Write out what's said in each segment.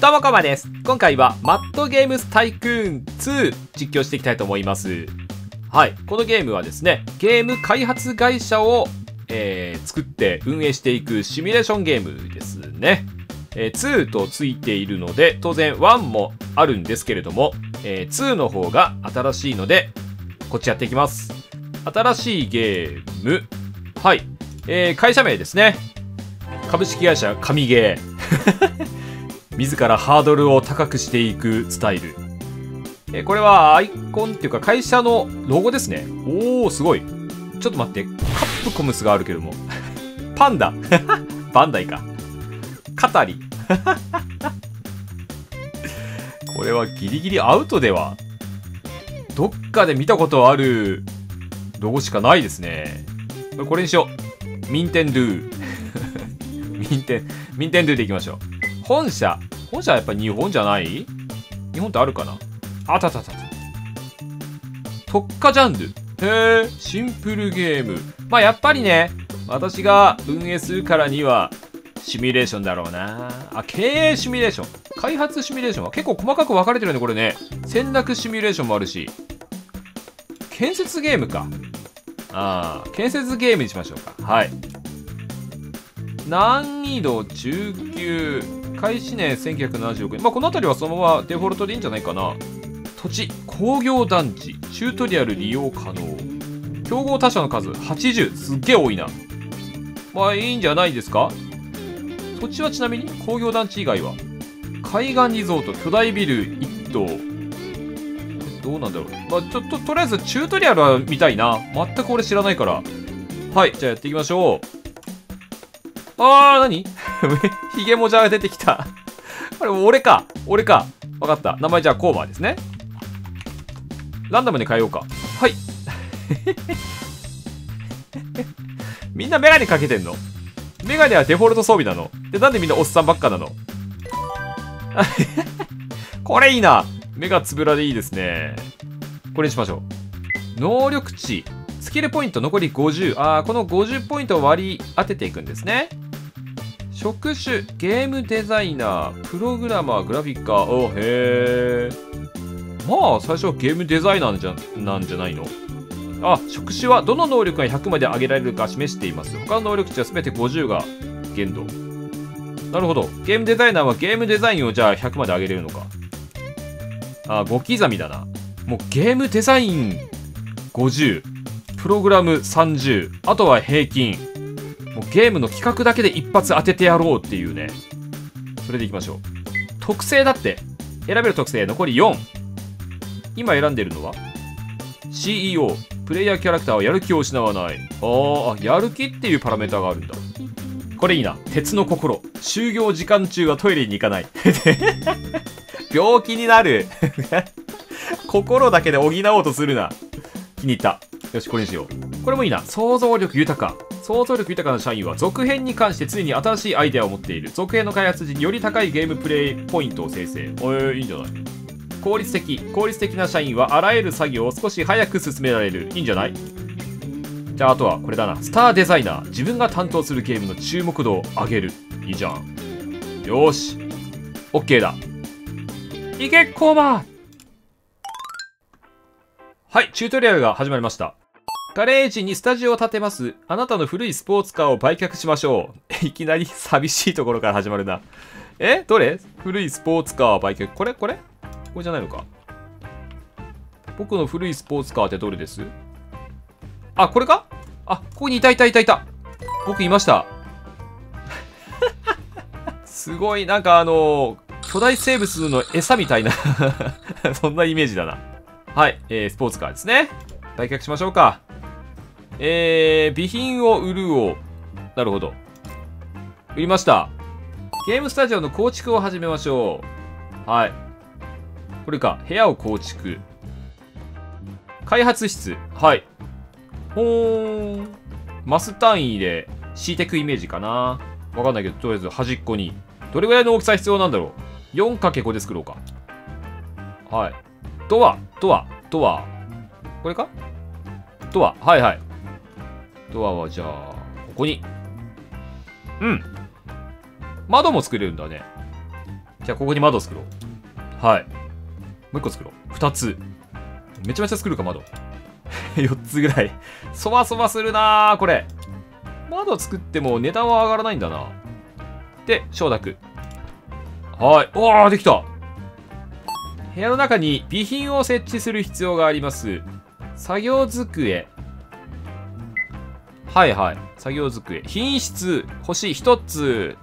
どうもこまです。今回はマットゲームスタイクーン2実況していきたいと思います。はい。このゲームはですね、ゲーム開発会社を、えー作って運営していくシミュレーションゲームですね。えー2とついているので、当然1もあるんですけれども、えー2の方が新しいので、こっちやっていきます。新しいゲーム。はい。えー会社名ですね。株式会社神ゲー。自らハードルを高くしていくスタイル。えこれはアイコンっていうか会社のロゴですね。おー、すごい。ちょっと待って。カップコムスがあるけども。パンダ。バンダイか。カタリ。これはギリギリアウトでは。どっかで見たことあるロゴしかないですね。これにしよう。ミンテンドゥ。ミンテン、ミンテンドゥでいきましょう。本社。本社はやっぱ日本じゃない？日本ってあるかな？あったあったあった。特化ジャンル。へえ、シンプルゲーム。まあやっぱりね、私が運営するからには、シミュレーションだろうな。あ、経営シミュレーション。開発シミュレーションは結構細かく分かれてるね、これね。戦略シミュレーションもあるし。建設ゲームか。ああ、建設ゲームにしましょうか。はい。難易度中級。開始年1976年。まあ、この辺りはそのままデフォルトでいいんじゃないかな。土地、工業団地、チュートリアル利用可能。競合他社の数80。すっげえ多いな。まあいいんじゃないですか？土地はちなみに工業団地以外は海岸リゾート、巨大ビル1棟。どうなんだろう。まあちょっと、とりあえずチュートリアルは見たいな。全く俺知らないから。はい、じゃあやっていきましょう。あー、なに ヒゲもじゃが出てきた。これ俺か。俺か。わかった。名前じゃあコーバーですね。ランダムで変えようか。はい。みんなメガネかけてんの？メガネはデフォルト装備なの？で、なんでみんなおっさんばっかなの？これいいな目がつぶらでいいですね。これにしましょう。能力値。スキルポイント残り50。あー、この50ポイントを割り当てていくんですね。職種、ゲームデザイナー、プログラマー、グラフィッカー。おへー。まあ、最初はゲームデザイナーじゃなんじゃないの？あ、職種はどの能力が100まで上げられるか示しています。他の能力値は全て50が限度。なるほど。ゲームデザイナーはゲームデザインをじゃあ100まで上げれるのか。あ、5刻みだな。もうゲームデザイン50。プログラム30。あとは平均。もうゲームの企画だけで一発当ててやろうっていうね。それでいきましょう。特性だって。選べる特性残り4。今選んでるのは？CEO。プレイヤーキャラクターはやる気を失わない。ああ、やる気っていうパラメーターがあるんだ。これいいな。鉄の心。就業時間中はトイレに行かない。病気になる。心だけで補おうとするな。気に入った。よし、これにしよう。これもいいな。想像力豊か。想像力豊かな社員は続編に関して常に新しいアイデアを持っている。続編の開発時により高いゲームプレイポイントを生成。えー、いいんじゃない？効率的。効率的な社員はあらゆる作業を少し早く進められる。いいんじゃない？じゃあ、あとはこれだな。スターデザイナー。自分が担当するゲームの注目度を上げる。いいじゃん。よーし。OK だ。いけ、コーマはい、チュートリアルが始まりました。ガレージにスタジオを建てます。あなたの古いスポーツカーを売却しましょう。いきなり寂しいところから始まるな。え？どれ？古いスポーツカー売却。これ？これ？これじゃないのか僕の古いスポーツカーってどれです？あ、これか？あ、ここにいたいたいたいた。僕いました。すごい、なんかあの巨大生物の餌みたいな そんなイメージだな。はい、えー、スポーツカーですね。売却しましょうか。えー、備品を売るを。なるほど。売りました。ゲームスタジオの構築を始めましょう。はい。これか。部屋を構築。開発室。はい。ほーん。マス単位で敷いてくイメージかな。わかんないけど、とりあえず端っこに。どれぐらいの大きさ必要なんだろう。4×5 で作ろうか。はい。ドア、ドア、ドア。これか？ドア、はいはい。ドアはじゃあ、ここに。うん。窓も作れるんだね。じゃあここに窓を作ろう。はい。もう一個作ろう。二つ。めちゃめちゃ作るか、窓。4つぐらい。そわそわするなー、これ。窓作っても値段は上がらないんだな。で、承諾。はい。おー、できた部屋の中に備品を設置する必要があります。作業机。はいはい。作業机。品質。星1つ。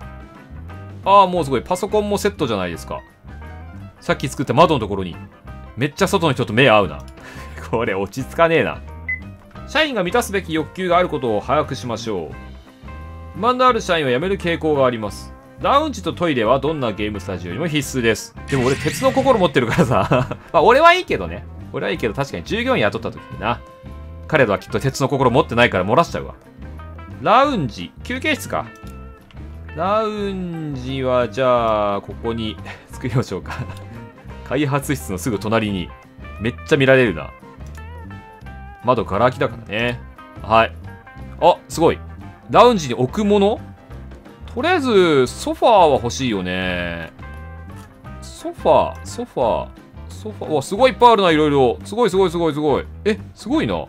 ああ、もうすごい。パソコンもセットじゃないですか。さっき作った窓のところに。めっちゃ外の人と目合うな。これ落ち着かねえな。社員が満たすべき欲求があることを把握しましょう。不満のある社員は辞める傾向があります。ラウンジとトイレはどんなゲームスタジオよりも必須です。でも俺鉄の心持ってるからさ まあ俺はいいけどね。俺はいいけど確かに従業員雇った時にな。彼らはきっと鉄の心持ってないから漏らしちゃうわ。ラウンジ、休憩室か。ラウンジはじゃあ、ここに 作りましょうか 開発室のすぐ隣に。めっちゃ見られるな。窓ガラ空きだからね。はい。あ、すごい。ラウンジに置くもの？とりあえず、ソファーは欲しいよね。ソファー、ソファー、ソファー。わ、すごいいっぱいあるな、いろいろ。すごいすごいすごいすごい。え、すごいな。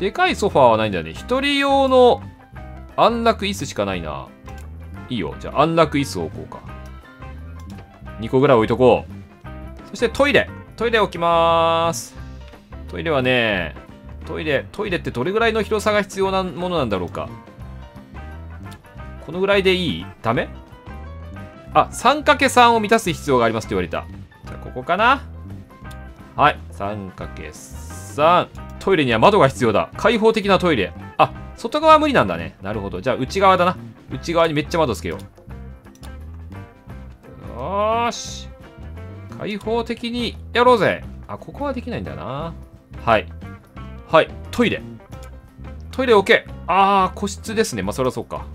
でかいソファーはないんだよね。一人用の安楽椅子しかないな。いいよ。じゃあ安楽椅子を置こうか。2個ぐらい置いとこう。そしてトイレ。トイレ置きまーす。トイレはね、トイレ、トイレってどれぐらいの広さが必要なものなんだろうか。このぐらいでいい？ダメ？あ、3×3 を満たす必要がありますって言われた。じゃあ、ここかなはい。3×3。トイレには窓が必要だ。開放的なトイレ。あ、外側は無理なんだね。なるほど。じゃあ、内側だな。内側にめっちゃ窓つけよう。よーし。開放的にやろうぜ。あ、ここはできないんだな。はい。はい。トイレ。トイレ OK。あー、個室ですね。まあ、そりゃそうか。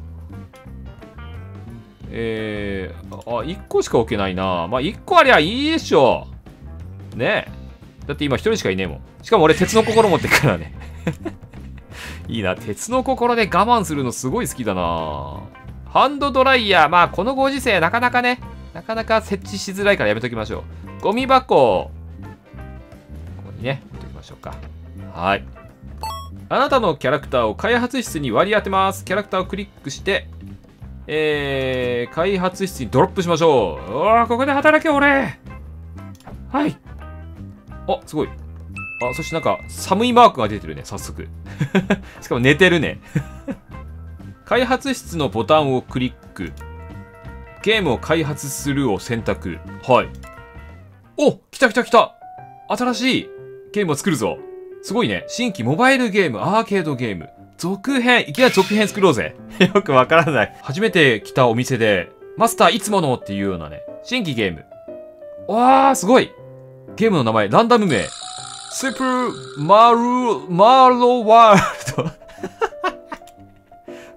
えー、あ、1個しか置けないな。まあ、1個ありゃいいでしょう。ねえ。だって今1人しかいねえもん。しかも俺鉄の心持ってくからね。いいな。鉄の心で我慢するのすごい好きだな。ハンドドライヤー。まあ、このご時世なかなかね、なかなか設置しづらいからやめときましょう。ゴミ箱。ここにね、置いときましょうか。はい。あなたのキャラクターを開発室に割り当てます。キャラクターをクリックして、えー、開発室にドロップしましょう。うわここで働け、俺はい。あ、すごい。あ、そしてなんか、寒いマークが出てるね、早速。しかも寝てるね。開発室のボタンをクリック。ゲームを開発するを選択。はい。お来た来た来た新しいゲームを作るぞ。すごいね。新規モバイルゲーム、アーケードゲーム。続編、いきなり続編作ろうぜ。よくわからない。初めて来たお店で、マスターいつものっていうようなね、新規ゲーム。わー、すごいゲームの名前、ランダム名。スープーマル、マーロワールド。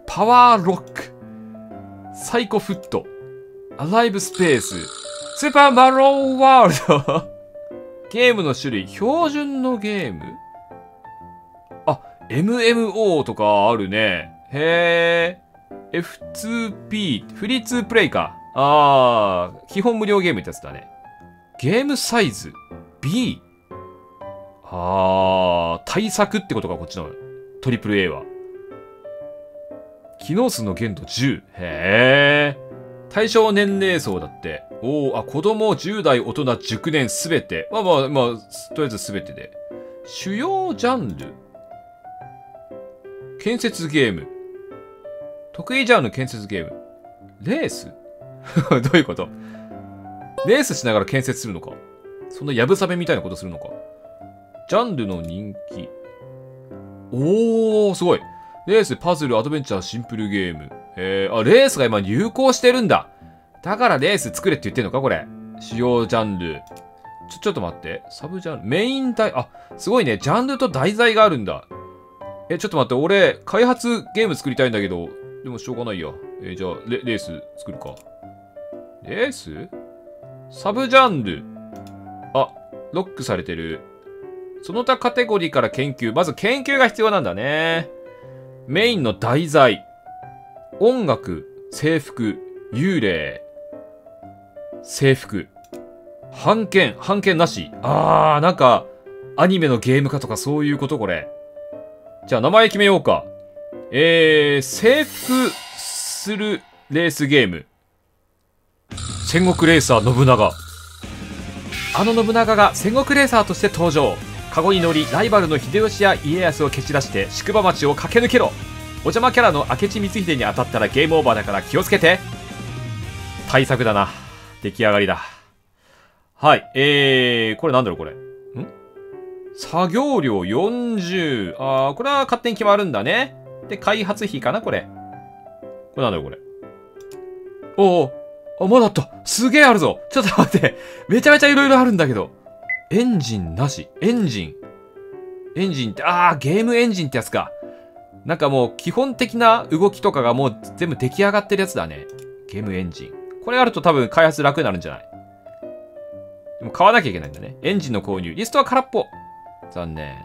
パワーロック。サイコフット。アライブスペース。スーパーマローワールド。ゲームの種類、標準のゲーム？あ MMO とかあるね。へえ。F2P、フリーツープレイか。あー、基本無料ゲームってやつだね。ゲームサイズ B。あー、対策ってことか、こっちの。トリプル A は。機能数の限度10。へえ。対象年齢層だって。おー、あ、子供、10代、大人、熟年、すべて。まあまあまあ、とりあえずすべてで。主要ジャンル建設ゲーム。得意ジャンル建設ゲーム。レース どういうこと？レースしながら建設するのかそんなやぶさめみたいなことするのか？ジャンルの人気。おー、すごい。レース、パズル、アドベンチャー、シンプルゲーム。えー、あ、レースが今流行してるんだ。だからレース作れって言ってんのかこれ。主要ジャンル。ちょ、ちょっと待って。サブジャンル。メイン題、あ、すごいね。ジャンルと題材があるんだ。え、ちょっと待って、俺、開発ゲーム作りたいんだけど、でもしょうがないや。えー、じゃあレ、レース作るか。レース？サブジャンル。あ、ロックされてる。その他カテゴリーから研究。まず研究が必要なんだね。メインの題材。音楽、制服、幽霊。制服。版権、版権なし。あー、なんか、アニメのゲーム化とかそういうことこれ。じゃあ名前決めようか。えー、制服するレースゲーム。戦国レーサー信長。あの信長が戦国レーサーとして登場。カゴに乗り、ライバルの秀吉や家康を蹴散らして宿場町を駆け抜けろ。お邪魔キャラの明智光秀に当たったらゲームオーバーだから気をつけて。対策だな。出来上がりだ。はい。えー、これなんだろうこれ？ん？作業量40。あー、これは勝手に決まるんだね。で、開発費かなこれ。これなんだろうこれ？おお。あ、まだあった。すげえあるぞ。ちょっと待って。めちゃめちゃ色々あるんだけど。エンジンなし。エンジン。エンジンって、あー、ゲームエンジンってやつか。なんかもう、基本的な動きとかがもう全部出来上がってるやつだね。ゲームエンジン。これあると多分開発楽になるんじゃない？でも買わなきゃいけないんだね。エンジンの購入。リストは空っぽ。残念。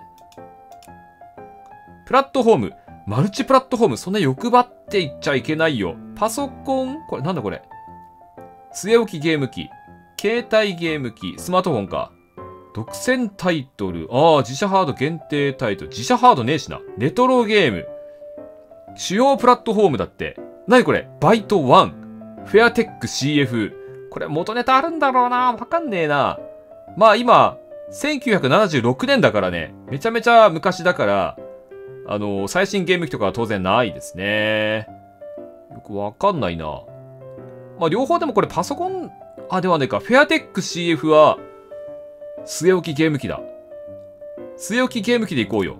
プラットフォーム。マルチプラットフォーム。そんな欲張っていっちゃいけないよ。パソコン？これなんだこれ？据え置きゲーム機。携帯ゲーム機。スマートフォンか。独占タイトル。ああ、自社ハード限定タイトル。自社ハードねえしな。レトロゲーム。主要プラットフォームだって。なにこれ？バイト1。フェアテック CF。これ元ネタあるんだろうなわかんねえな。まあ今、1976年だからね。めちゃめちゃ昔だから、あのー、最新ゲーム機とかは当然ないですね。よくわかんないな。まあ両方でもこれパソコン、あ、ではねえか。フェアテック CF は、据え置きゲーム機だ。据え置きゲーム機でいこうよ。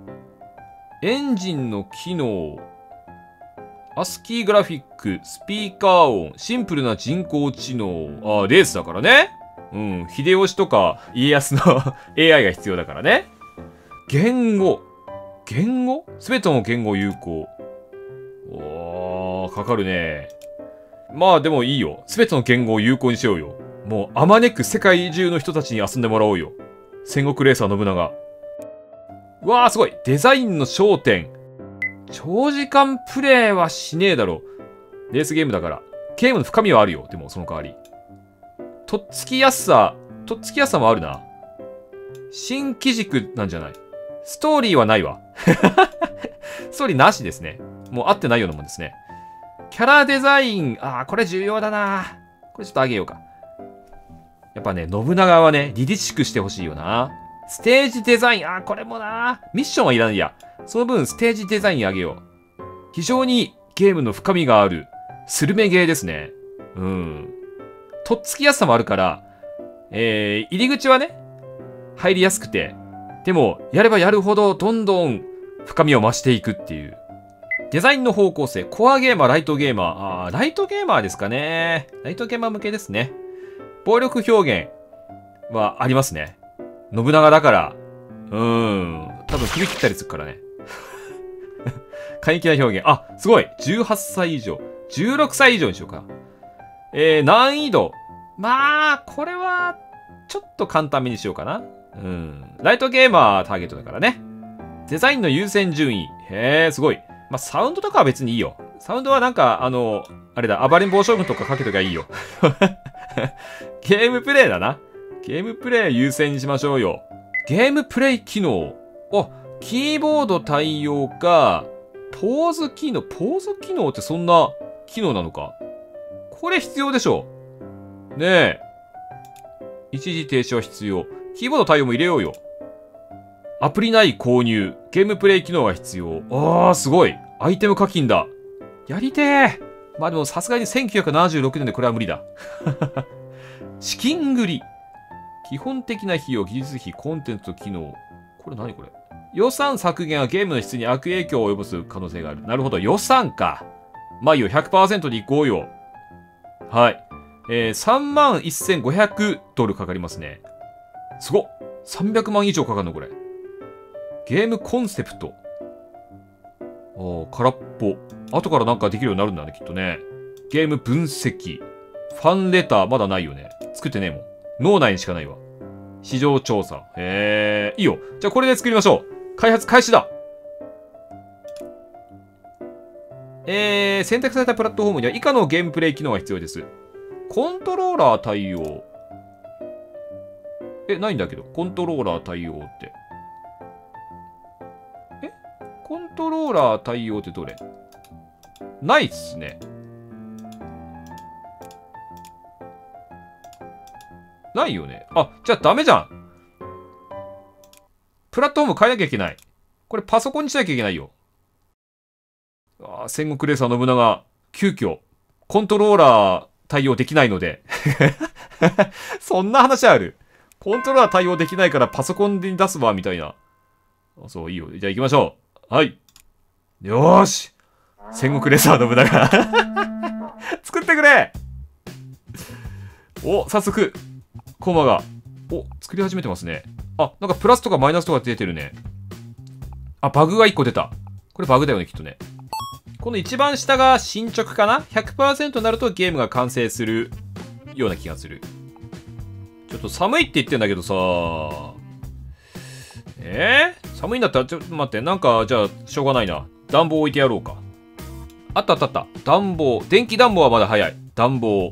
エンジンの機能。アスキーグラフィック、スピーカー音、シンプルな人工知能。あ、レースだからね。うん。秀吉とか家康の AI が必要だからね。言語。言語？すべての言語有効。おー、かかるね。まあでもいいよ。すべての言語を有効にしようよ。もう、あまねく世界中の人たちに遊んでもらおうよ。戦国レーサー信長。うわー、すごいデザインの焦点。長時間プレイはしねえだろ。レースゲームだから。ゲームの深みはあるよ。でも、その代わり。とっつきやすさ、とっつきやすさもあるな。新機軸なんじゃないストーリーはないわ。ストーリーなしですね。もう合ってないようなもんですね。キャラデザイン、ああ、これ重要だな。これちょっとあげようか。やっぱね、信長はね、リリしくしてほしいよな。ステージデザイン、あー、これもなミッションはいらないや。その分、ステージデザインあげよう。非常にゲームの深みがある、スルメゲーですね。うん。とっつきやすさもあるから、えー、入り口はね、入りやすくて、でも、やればやるほど、どんどん深みを増していくっていう。デザインの方向性、コアゲーマー、ライトゲーマー、あーライトゲーマーですかね。ライトゲーマー向けですね。暴力表現はありますね。信長だから、うーん、多分首切ったりするからね。過激な表現。あ、すごい !18 歳以上。16歳以上にしようか。えー、難易度。まあ、これは、ちょっと簡単めにしようかな。うん。ライトゲーマーターゲットだからね。デザインの優先順位。へえ、すごい。まあ、サウンドとかは別にいいよ。サウンドはなんか、あの、あれだ、暴れん坊将軍とかかけときゃいいよ。ゲームプレイだな。ゲームプレイ優先にしましょうよ。ゲームプレイ機能。あ、キーボード対応か、ポーズ機能。ポーズ機能ってそんな機能なのかこれ必要でしょ。ねえ。一時停止は必要。キーボード対応も入れようよ。アプリ内購入。ゲームプレイ機能が必要。あー、すごい。アイテム課金だ。やりてえ。まあでもさすがに1976年でこれは無理だ。資金繰り。基本的な費用、技術費、コンテンツと機能。これ何これ？予算削減はゲームの質に悪影響を及ぼす可能性がある。なるほど。予算か。まあいいよ。100%でいこうよ。はい。えー、3万1500ドルかかりますね。すごっ !300 万以上かかるのこれ。ゲームコンセプト。ああ、空っぽ。後からなんかできるようになるんだね、きっとね。ゲーム分析。ファンレター、まだないよね。作ってねえもん。脳内にしかないわ。市場調査。へえ、いいよ。じゃあこれで作りましょう。開発開始だえー、選択されたプラットフォームには以下のゲームプレイ機能が必要です。コントローラー対応。え、ないんだけど。コントローラー対応って。ントローラー対応ってどれ？ないっすね。ないよね。あ、じゃあダメじゃん。プラットフォーム変えなきゃいけない。これパソコンにしなきゃいけないよ。あ戦国レーサー信長、急遽、コントローラー対応できないので。そんな話ある。コントローラー対応できないからパソコンで出すわ、みたいな。そう、いいよ。じゃあ行きましょう。はい。よーし。戦国レーサー信長。作ってくれお、早速、コマが、お、作り始めてますね。あ、なんかプラスとかマイナスとか出てるね。あ、バグが1個出た。これバグだよね、きっとね。この一番下が進捗かな ?100% になるとゲームが完成するような気がする。ちょっと寒いって言ってんだけどさえー、寒いんだったらちょっと待って。なんか、じゃあ、しょうがないな。暖房置いてやろうか。あったあったあった。暖房。電気暖房はまだ早い。暖房。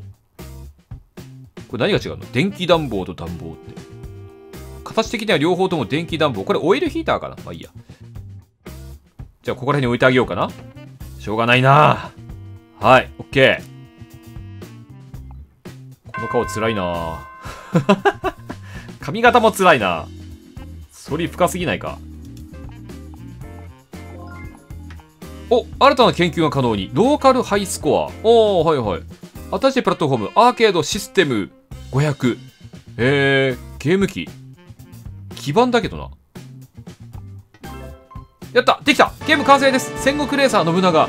これ何が違うの？電気暖房と暖房って。形的には両方とも電気暖房。これオイルヒーターかな？まあいいや。じゃあ、ここら辺に置いてあげようかな。しょうがないなはい、オッケー。この顔つらいな 髪型もつらいな反り深すぎないか。お、新たな研究が可能に。ローカルハイスコア。おー、はいはい。新しいプラットフォーム、アーケードシステム500。えー、ゲーム機。基盤だけどな。やったできたゲーム完成です戦国レーサー信長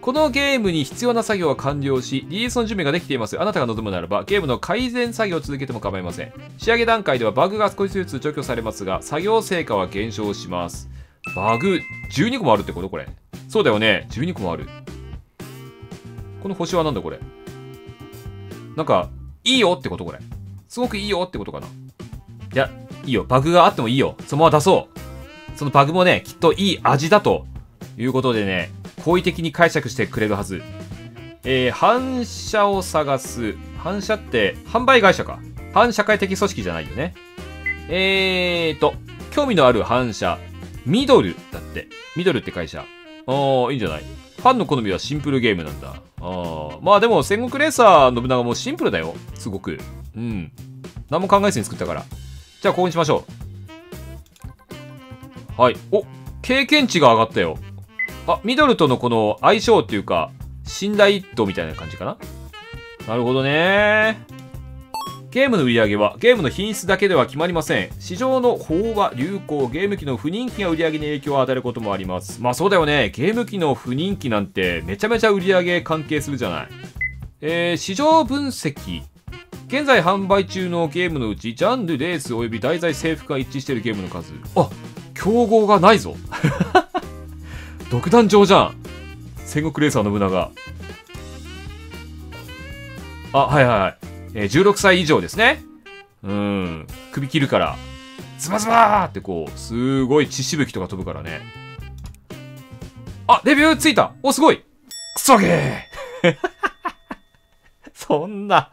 このゲームに必要な作業は完了し、リリースの準備ができています。あなたが望むならば、ゲームの改善作業を続けても構いません。仕上げ段階ではバグが少しずつ除去されますが、作業成果は減少します。バグ、12個もあるってこと？これ。そうだよね。12個もある。この星はなんだこれ？なんか、いいよってことこれ。すごくいいよってことかな？いや、いいよ。バグがあってもいいよ。そのまま出そう。そのバグもね、きっといい味だということでね、好意的に解釈してくれるはず。えー、反射を探す。反射って販売会社か。反社会的組織じゃないよね。えーと、興味のある反射。ミドルだって。ミドルって会社。あー、いいんじゃない？ファンの好みはシンプルゲームなんだ。あー、まあでも戦国レーサー信長もシンプルだよ。すごく。うん。何も考えずに作ったから。じゃあここにしましょう。はい。お経験値が上がったよ。あ、ミドルとのこの相性っていうか、信頼度みたいな感じかな？なるほどねゲームの売り上げはゲームの品質だけでは決まりません。市場の飽和、流行、ゲーム機の不人気が売り上げに影響を与えることもあります。まあそうだよね。ゲーム機の不人気なんてめちゃめちゃ売り上げ関係するじゃない。えー、市場分析。現在販売中のゲームのうち、ジャンル、レース及び題材制服が一致しているゲームの数。あ、競合がないぞ 独壇場じゃん戦国レーサー信長あはいはいはい、えー、16歳以上ですね。うん。首切るから。ズバズバーってこうすごい血しぶきとか飛ぶからね。あレビューついた。おすごい。クソゲー。そんな。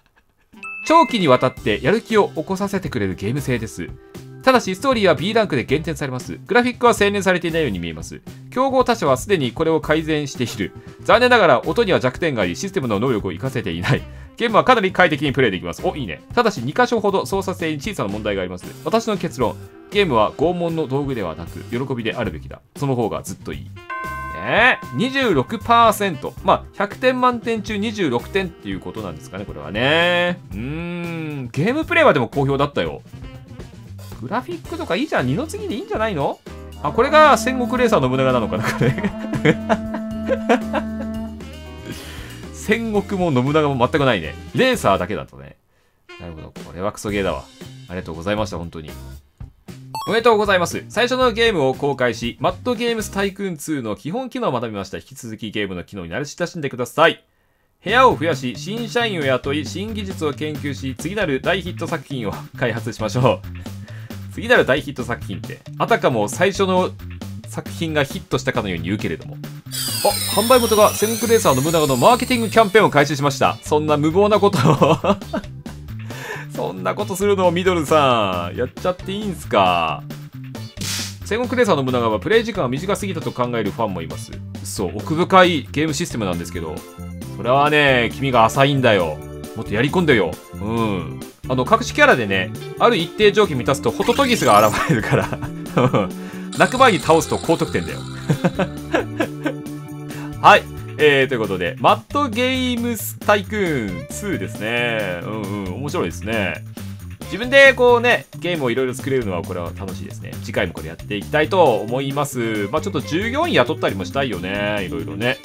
長期にわたってやる気を起こさせてくれるゲーム性です。ただし、ストーリーは B ランクで減点されます。グラフィックは洗練されていないように見えます。競合他社はすでにこれを改善している。残念ながら音には弱点があり、システムの能力を活かせていない。ゲームはかなり快適にプレイできます。お、いいね。ただし2箇所ほど操作性に小さな問題があります。私の結論。ゲームは拷問の道具ではなく、喜びであるべきだ。その方がずっといい。えー、26%。まあ、100点満点中26点っていうことなんですかね、これはね。うーん、ゲームプレイはでも好評だったよ。グラフィックとかいいじゃん。二の次でいいんじゃないの？あ、これが戦国レーサーの信長なのかな、これ。戦国も信長も全くないね。レーサーだけだとね。なるほど。これはクソゲーだわ。ありがとうございました、本当に。おめでとうございます。最初のゲームを公開し、マッドゲームスタイクーン2の基本機能を学びました。引き続きゲームの機能に慣れ親しんでください。部屋を増やし、新社員を雇い、新技術を研究し、次なる大ヒット作品を開発しましょう。次なる大ヒット作品って、あたかも最初の作品がヒットしたかのように言うけれども、あ販売元が戦国レーサーの信長のマーケティングキャンペーンを開始しました。そんな無謀なことを。そんなことするのをミドルさんやっちゃっていいんすか？戦国レーサーの信長はプレイ時間が短すぎたと考えるファンもいます。そう奥深いゲームシステムなんですけど。それはね君が浅いんだよ。もっとやり込んでよ。うん。あの隠しキャラでねある一定条件満たすとホトトギスが現れるから。泣く前に倒すと高得点だよ はいえー、ということで、マットゲームスタイクーン2ですね。うんうん、面白いですね。自分でこうね、ゲームをいろいろ作れるのはこれは楽しいですね。次回もこれやっていきたいと思います。まあちょっと従業員雇ったりもしたいよね。いろいろね。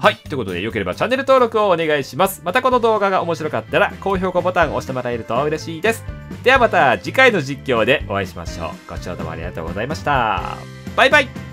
はい。ということで、良ければチャンネル登録をお願いします。またこの動画が面白かったら、高評価ボタンを押してもらえると嬉しいです。ではまた次回の実況でお会いしましょう。ご視聴どうもありがとうございました。バイバイ